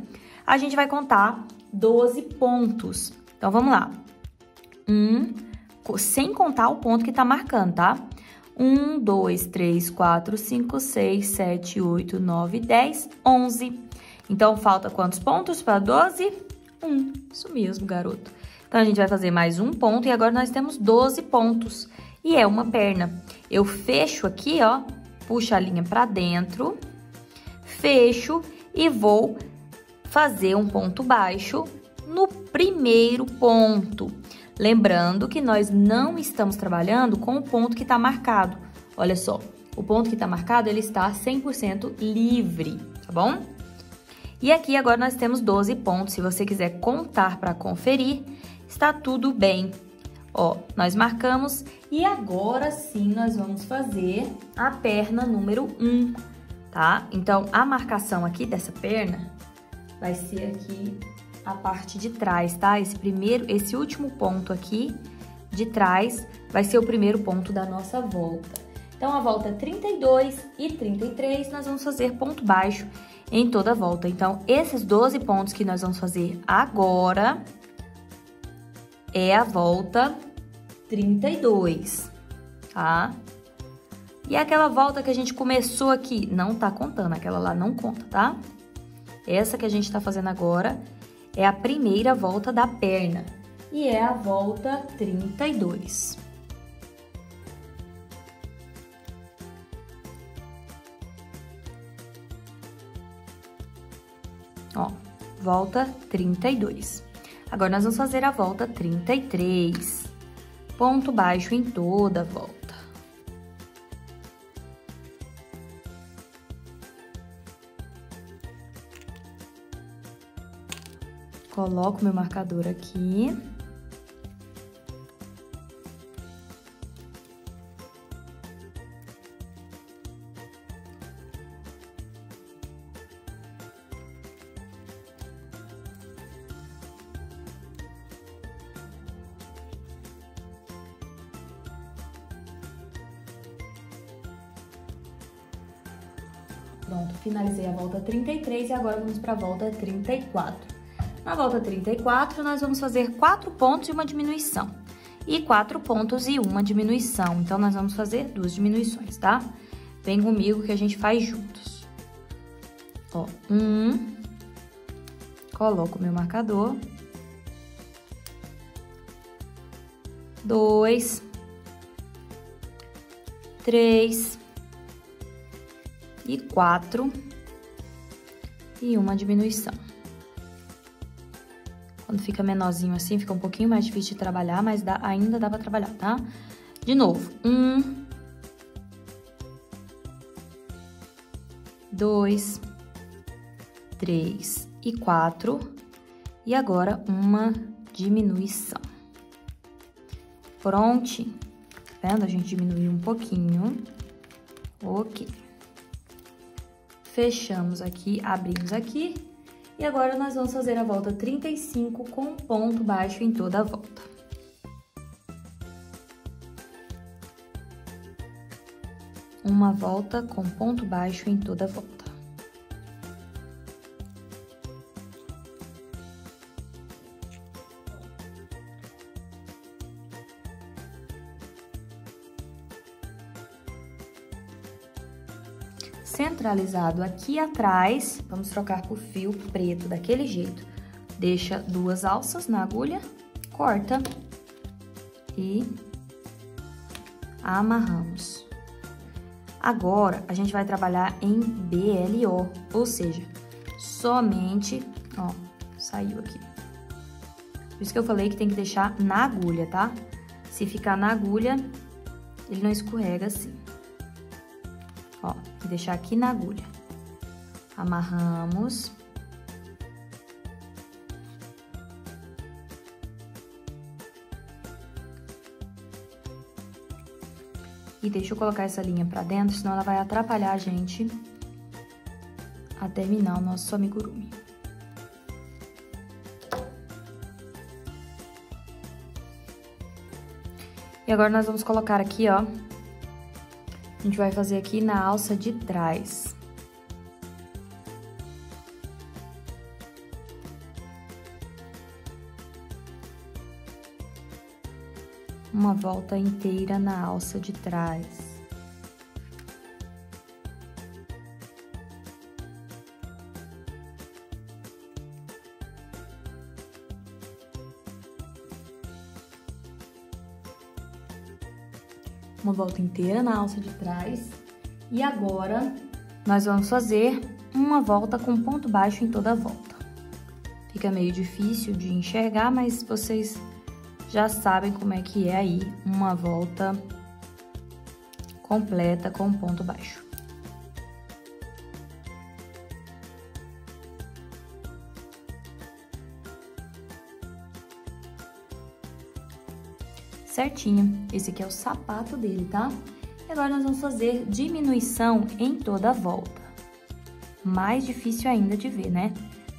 [SPEAKER 2] a gente vai contar 12 pontos. Então, vamos lá. Um, sem contar o ponto que tá marcando, tá? 1, 2, 3, 4, 5, 6, 7, 8, 9, 10, 11. Então, falta quantos pontos para 12? 1. Isso mesmo, garoto. Então, a gente vai fazer mais um ponto e agora nós temos 12 pontos. E é uma perna. Eu fecho aqui, ó, puxo a linha para dentro, fecho e vou fazer um ponto baixo no primeiro ponto. Lembrando que nós não estamos trabalhando com o ponto que está marcado. Olha só, o ponto que está marcado, ele está 100% livre, tá bom? E aqui agora nós temos 12 pontos. Se você quiser contar para conferir, está tudo bem. Ó, nós marcamos e agora sim nós vamos fazer a perna número 1, tá? Então, a marcação aqui dessa perna vai ser aqui a parte de trás, tá? Esse primeiro, esse último ponto aqui de trás vai ser o primeiro ponto da nossa volta. Então, a volta 32 e 33, nós vamos fazer ponto baixo em toda a volta. Então, esses 12 pontos que nós vamos fazer agora é a volta 32, tá? E aquela volta que a gente começou aqui, não tá contando, aquela lá não conta, tá? Essa que a gente tá fazendo agora é a primeira volta da perna e é a volta 32. Ó, volta 32. Agora, nós vamos fazer a volta 33. Ponto baixo em toda a volta. Coloco meu marcador aqui. Pronto, finalizei a volta 33 e agora vamos para a volta 34. Na volta 34, nós vamos fazer quatro pontos e uma diminuição. E quatro pontos e uma diminuição. Então, nós vamos fazer duas diminuições, tá? Vem comigo que a gente faz juntos. Ó, um. Coloco meu marcador. Dois. Três. e quatro e uma diminuição. Quando fica menorzinho assim, fica um pouquinho mais difícil de trabalhar, mas dá, ainda dá pra trabalhar, tá? De novo, um, dois, três e quatro. E agora, uma diminuição. Pronto. Tá vendo? A gente diminuiu um pouquinho. Ok. Fechamos aqui, abrimos aqui. E agora nós vamos fazer a volta 35 com ponto baixo em toda a volta. Uma volta com ponto baixo em toda a volta. Centralizado aqui atrás, vamos trocar por fio preto daquele jeito. Deixa duas alças na agulha, corta e amarramos. Agora, a gente vai trabalhar em BLO, ou seja, somente, ó, saiu aqui. Por isso que eu falei que tem que deixar na agulha, tá? Se ficar na agulha, ele não escorrega assim. E deixar aqui na agulha. Amarramos. E deixa eu colocar essa linha pra dentro, senão ela vai atrapalhar a gente a terminar o nosso amigurumi. E agora nós vamos colocar aqui, ó, a gente vai fazer aqui na alça de trás. Uma volta inteira na alça de trás. Uma volta inteira na alça de trás. E agora, nós vamos fazer uma volta com ponto baixo em toda a volta. Fica meio difícil de enxergar, mas vocês já sabem como é que é aí uma volta completa com ponto baixo. Certinho. Esse aqui é o sapato dele, tá? E agora nós vamos fazer diminuição em toda a volta. Mais difícil ainda de ver, né?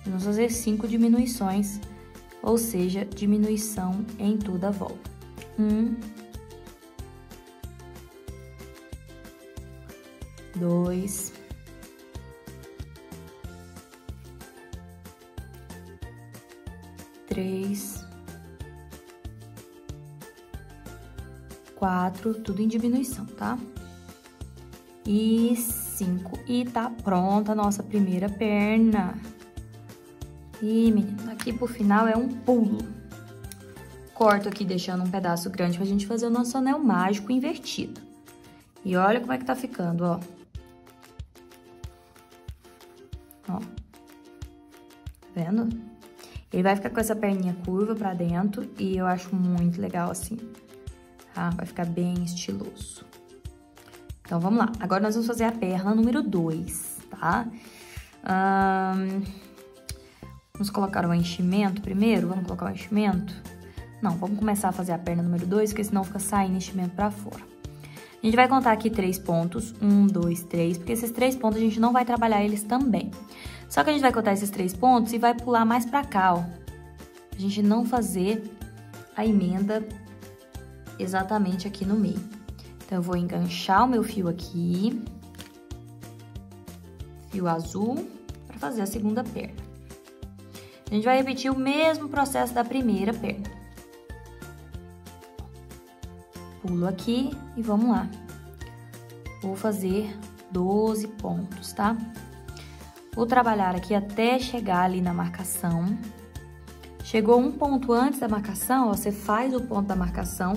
[SPEAKER 2] Vamos fazer cinco diminuições, ou seja, diminuição em toda a volta. Um, dois, 4, tudo em diminuição, tá? E 5. E tá pronta a nossa primeira perna. E, menino, aqui pro final é um pulo. Corto aqui, deixando um pedaço grande pra gente fazer o nosso anel mágico invertido. E olha como é que tá ficando, ó. Ó. Tá vendo? Ele vai ficar com essa perninha curva pra dentro e eu acho muito legal assim tá? Vai ficar bem estiloso. Então, vamos lá. Agora, nós vamos fazer a perna número 2, tá? Vamos colocar o enchimento primeiro? Vamos colocar o enchimento? Não, vamos começar a fazer a perna número 2, porque senão fica saindo enchimento pra fora. A gente vai contar aqui três pontos, um, dois, três, porque esses três pontos a gente não vai trabalhar eles também. Só que a gente vai contar esses três pontos e vai pular mais pra cá, ó. A gente não fazer a emenda exatamente aqui no meio. Então, eu vou enganchar o meu fio aqui, fio azul, para fazer a segunda perna. A gente vai repetir o mesmo processo da primeira perna. Pulo aqui e vamos lá. Vou fazer 12 pontos, tá? Vou trabalhar aqui até chegar ali na marcação. Chegou um ponto antes da marcação, ó, você faz o ponto da marcação,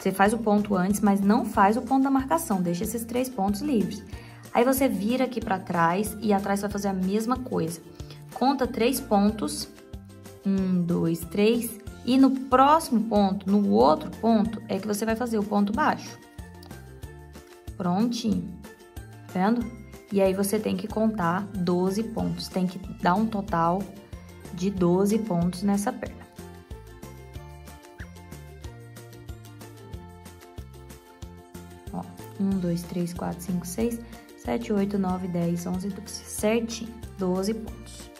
[SPEAKER 2] você faz o ponto antes, mas não faz o ponto da marcação, deixa esses três pontos livres. Aí você vira aqui pra trás e atrás vai fazer a mesma coisa. Conta três pontos. Um, dois, três. E no próximo ponto, no outro ponto, é que você vai fazer o ponto baixo. Prontinho. Vendo? E aí você tem que contar 12 pontos. Tem que dar um total de 12 pontos nessa perna. 1, 2, 3, 4, 5, 6, 7, 8, 9, 10, 11, 12. Certinho, 12 pontos.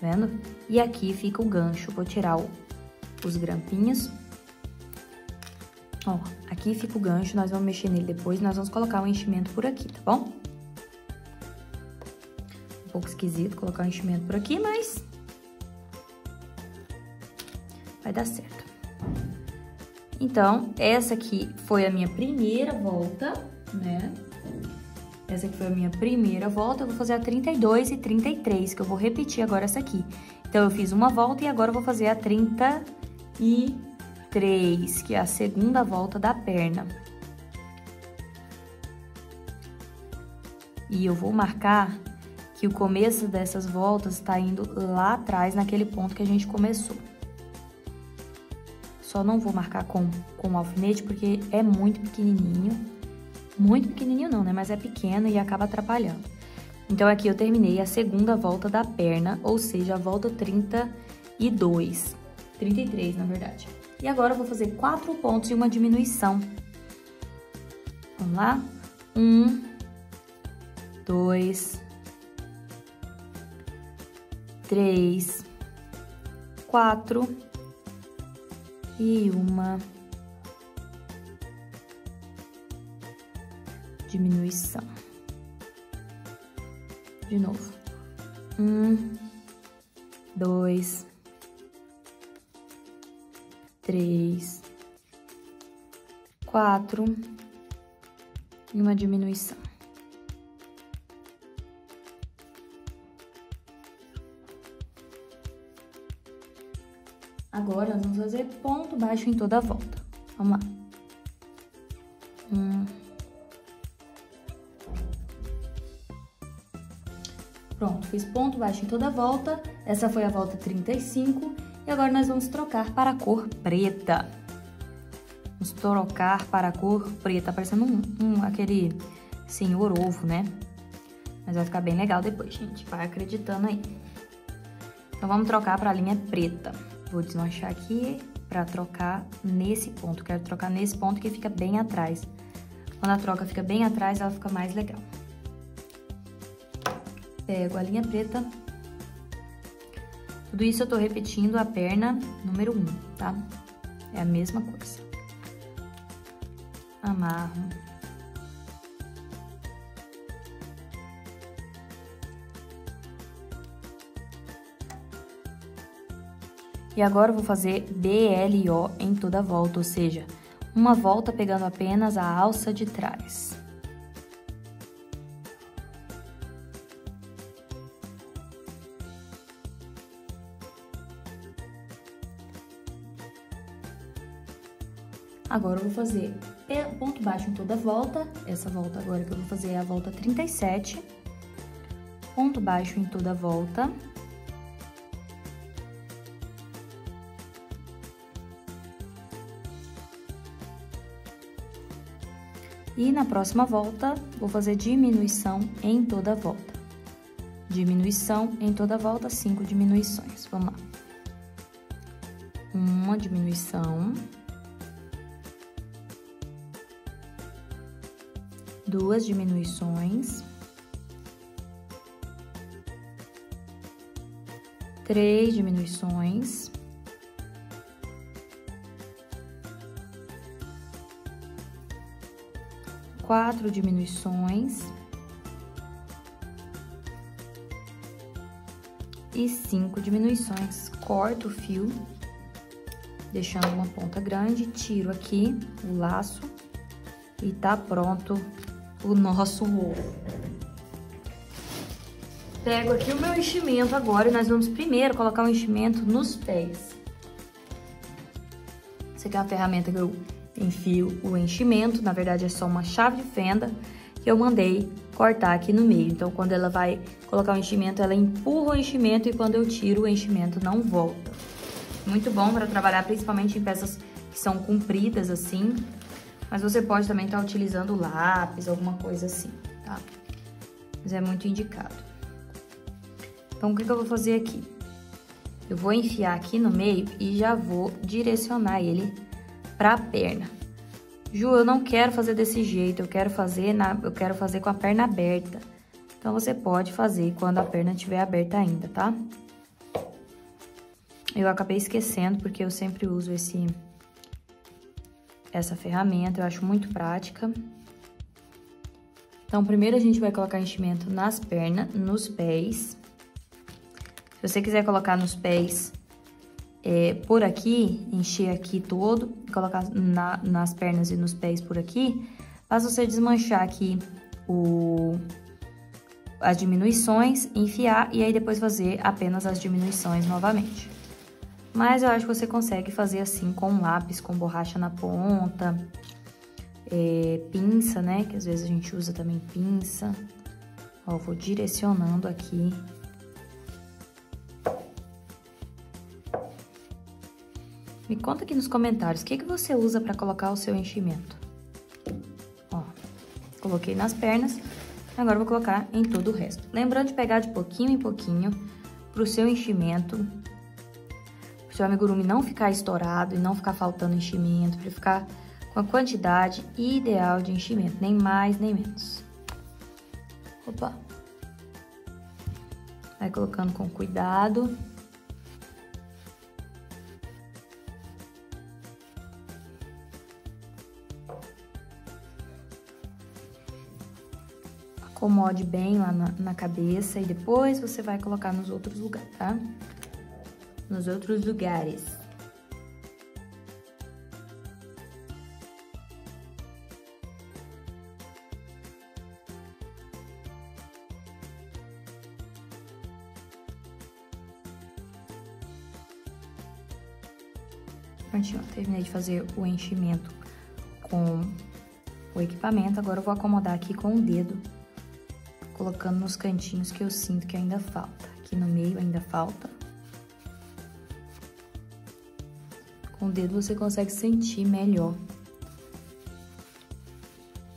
[SPEAKER 2] Vendo? E aqui fica o gancho. Vou tirar o, os grampinhos. Ó, aqui fica o gancho, nós vamos mexer nele depois, nós vamos colocar o enchimento por aqui, tá bom? Um pouco esquisito colocar o enchimento por aqui, mas vai dar certo. Então, essa aqui foi a minha primeira volta, né? Essa aqui foi a minha primeira volta, eu vou fazer a 32 e 33, que eu vou repetir agora essa aqui. Então, eu fiz uma volta e agora eu vou fazer a 33, que é a segunda volta da perna. E eu vou marcar que o começo dessas voltas está indo lá atrás, naquele ponto que a gente começou. Só não vou marcar com, com alfinete porque é muito pequenininho. Muito pequenininho não, né? Mas é pequeno e acaba atrapalhando. Então, aqui eu terminei a segunda volta da perna, ou seja, a volta 32. 33, na verdade. E agora eu vou fazer quatro pontos e uma diminuição. Vamos lá? Um, dois, três, quatro e uma diminuição. De novo. Um, dois, três, quatro e uma diminuição. Agora, nós vamos fazer ponto baixo em toda a volta. Vamos lá. Um. Pronto, fiz ponto baixo em toda a volta. Essa foi a volta 35. E agora nós vamos trocar para a cor preta. Vamos trocar para a cor preta, parecendo um, um, aquele senhor ovo, né? Mas vai ficar bem legal depois, gente. Vai acreditando aí. Então, vamos trocar para a linha preta. Vou desmanchar aqui para trocar nesse ponto. Quero trocar nesse ponto que fica bem atrás. Quando a troca fica bem atrás, ela fica mais legal. Pego a linha preta. Tudo isso eu tô repetindo a perna número 1, um, tá? É a mesma coisa. Amarro. E agora eu vou fazer BLO em toda a volta, ou seja, uma volta pegando apenas a alça de trás. Agora eu vou fazer ponto baixo em toda a volta, essa volta agora que eu vou fazer é a volta 37, ponto baixo em toda a volta, E na próxima volta, vou fazer diminuição em toda volta. Diminuição em toda volta, cinco diminuições. Vamos lá. Uma diminuição. Duas diminuições. Três diminuições. Quatro diminuições e cinco diminuições. Corto o fio, deixando uma ponta grande, tiro aqui o laço e tá pronto o nosso ovo. Pego aqui o meu enchimento agora e nós vamos primeiro colocar o enchimento nos pés. Essa aqui é uma ferramenta que eu enfio o enchimento, na verdade é só uma chave de fenda, que eu mandei cortar aqui no meio. Então, quando ela vai colocar o enchimento, ela empurra o enchimento e quando eu tiro, o enchimento não volta. Muito bom para trabalhar principalmente em peças que são compridas assim, mas você pode também estar tá utilizando lápis, alguma coisa assim, tá? Mas é muito indicado. Então, o que, que eu vou fazer aqui? Eu vou enfiar aqui no meio e já vou direcionar ele para a perna. Ju, eu não quero fazer desse jeito, eu quero fazer, na, eu quero fazer com a perna aberta. Então, você pode fazer quando a perna estiver aberta ainda, tá? Eu acabei esquecendo, porque eu sempre uso esse, essa ferramenta, eu acho muito prática. Então, primeiro a gente vai colocar enchimento nas pernas, nos pés. Se você quiser colocar nos pés é, por aqui, encher aqui todo, colocar na, nas pernas e nos pés por aqui, basta você desmanchar aqui o, as diminuições, enfiar e aí depois fazer apenas as diminuições novamente. Mas eu acho que você consegue fazer assim com lápis, com borracha na ponta, é, pinça, né? Que às vezes a gente usa também pinça. Ó, vou direcionando aqui Me conta aqui nos comentários, o que, que você usa para colocar o seu enchimento? Ó, coloquei nas pernas, agora vou colocar em todo o resto. Lembrando de pegar de pouquinho em pouquinho pro seu enchimento, pro seu amigurumi não ficar estourado e não ficar faltando enchimento, para ficar com a quantidade ideal de enchimento, nem mais nem menos. Opa! Vai colocando com cuidado. Acomode bem lá na, na, cabeça e depois você vai colocar nos outros lugares, tá? Nos outros lugares. Prontinho, terminei de fazer o enchimento com o equipamento. Agora eu vou acomodar aqui com o dedo colocando nos cantinhos que eu sinto que ainda falta. Aqui no meio ainda falta. Com o dedo você consegue sentir melhor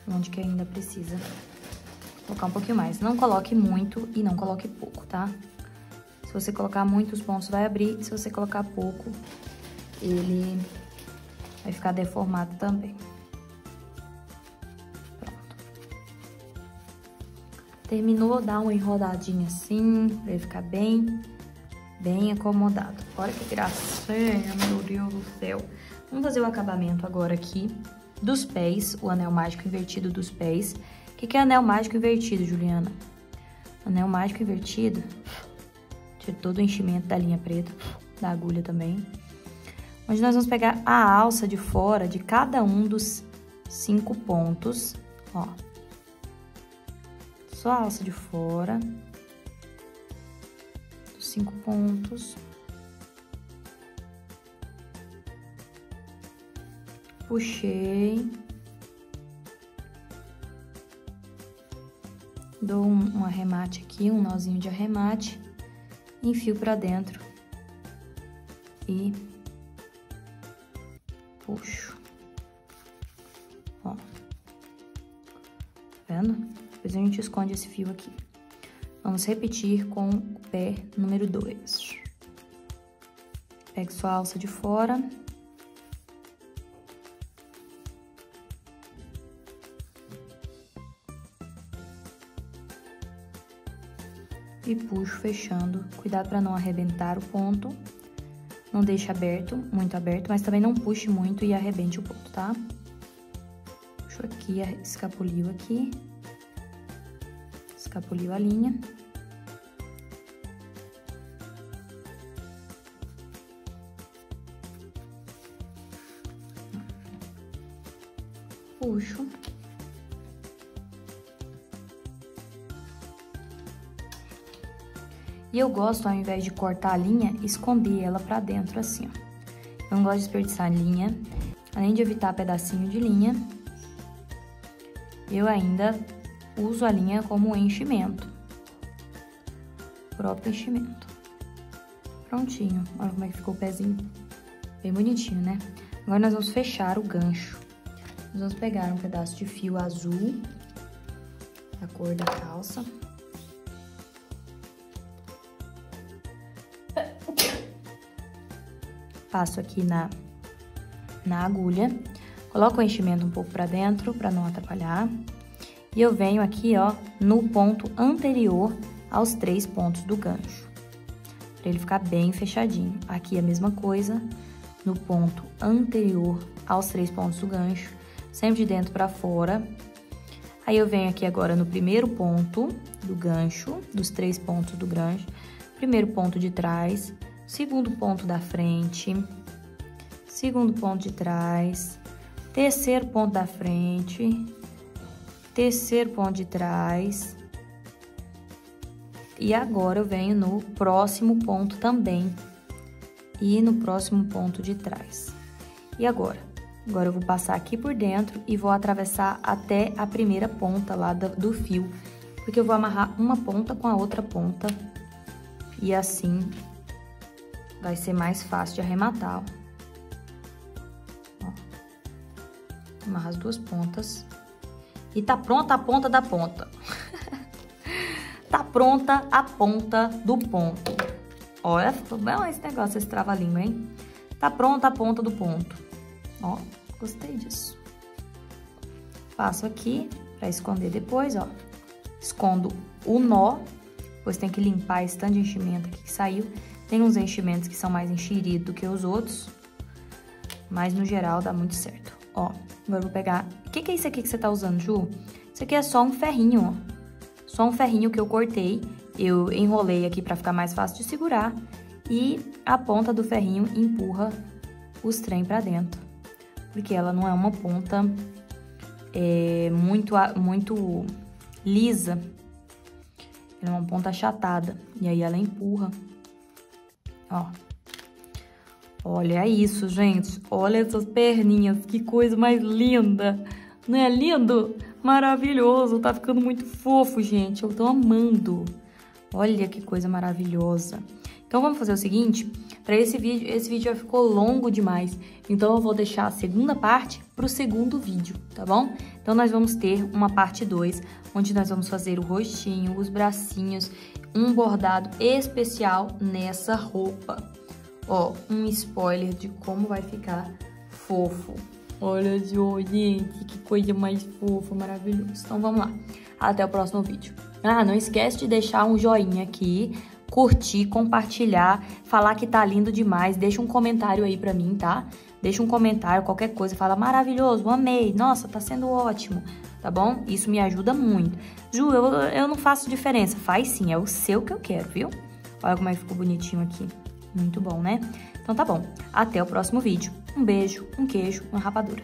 [SPEAKER 2] onde que ainda precisa colocar um pouquinho mais. Não coloque muito e não coloque pouco, tá? Se você colocar muito, os pontos vai abrir. Se você colocar pouco, ele vai ficar deformado também. Terminou, dá uma enrodadinha assim, pra ele ficar bem, bem acomodado. Olha que gracinha, meu Deus do céu. Vamos fazer o acabamento agora aqui dos pés, o anel mágico invertido dos pés. O que, que é anel mágico invertido, Juliana? Anel mágico invertido, tira todo o enchimento da linha preta, da agulha também. Onde nós vamos pegar a alça de fora de cada um dos cinco pontos, ó só a alça de fora, dos cinco pontos. Puxei. Dou um, um arremate aqui, um nozinho de arremate, enfio pra dentro e puxo. Ó. Tá vendo? Depois a gente esconde esse fio aqui. Vamos repetir com o pé número 2. Pegue sua alça de fora. E puxo fechando. Cuidado para não arrebentar o ponto. Não deixe aberto, muito aberto, mas também não puxe muito e arrebente o ponto, tá? Puxo aqui, escapuliu aqui escapuliu a linha. Puxo. E eu gosto, ao invés de cortar a linha, esconder ela pra dentro assim, ó. Eu não gosto de desperdiçar linha. Além de evitar pedacinho de linha, eu ainda uso a linha como enchimento. Próprio enchimento. Prontinho. Olha como é que ficou o pezinho. Bem bonitinho, né? Agora nós vamos fechar o gancho. Nós vamos pegar um pedaço de fio azul, da cor da calça. Passo aqui na, na agulha, coloco o enchimento um pouco para dentro para não atrapalhar. E eu venho aqui, ó, no ponto anterior aos três pontos do gancho, para ele ficar bem fechadinho. Aqui a mesma coisa, no ponto anterior aos três pontos do gancho, sempre de dentro para fora. Aí eu venho aqui agora no primeiro ponto do gancho, dos três pontos do gancho, primeiro ponto de trás, segundo ponto da frente, segundo ponto de trás, terceiro ponto da frente, terceiro ponto de trás. E agora eu venho no próximo ponto também e no próximo ponto de trás. E agora? Agora eu vou passar aqui por dentro e vou atravessar até a primeira ponta lá do fio, porque eu vou amarrar uma ponta com a outra ponta e assim vai ser mais fácil de arrematar, ó. ó. Amarra as duas pontas e tá pronta a ponta da ponta. [laughs] tá pronta a ponta do ponto. Olha, ficou bom esse negócio, esse trava-língua, hein? Tá pronta a ponta do ponto. Ó, gostei disso. Passo aqui pra esconder depois, ó. Escondo o nó, pois tem que limpar esse tanto de enchimento aqui que saiu. Tem uns enchimentos que são mais enxeridos do que os outros, mas no geral dá muito certo. Ó, agora eu vou pegar... O que, que é isso aqui que você tá usando, Ju? Isso aqui é só um ferrinho, ó. Só um ferrinho que eu cortei eu enrolei aqui para ficar mais fácil de segurar e a ponta do ferrinho empurra os trem para dentro, porque ela não é uma ponta é, muito, muito lisa, ela é uma ponta achatada, e aí ela empurra, ó. Olha isso, gente, olha essas perninhas, que coisa mais linda, não é lindo? Maravilhoso, tá ficando muito fofo, gente, eu tô amando. Olha que coisa maravilhosa. Então vamos fazer o seguinte, para esse vídeo, esse vídeo já ficou longo demais, então eu vou deixar a segunda parte para o segundo vídeo, tá bom? Então nós vamos ter uma parte 2, onde nós vamos fazer o rostinho, os bracinhos, um bordado especial nessa roupa. Ó, um spoiler de como vai ficar fofo. Olha só, gente, que coisa mais fofa, maravilhosa. Então vamos lá, até o próximo vídeo. Ah, não esquece de deixar um joinha aqui, curtir, compartilhar, falar que tá lindo demais. Deixa um comentário aí pra mim, tá? Deixa um comentário, qualquer coisa, fala maravilhoso, amei, nossa, tá sendo ótimo, tá bom? Isso me ajuda muito. Ju, eu, eu não faço diferença. Faz sim, é o seu que eu quero, viu? Olha como é que ficou bonitinho aqui. Muito bom, né? Então tá bom. Até o próximo vídeo. Um beijo, um queijo, uma rapadura.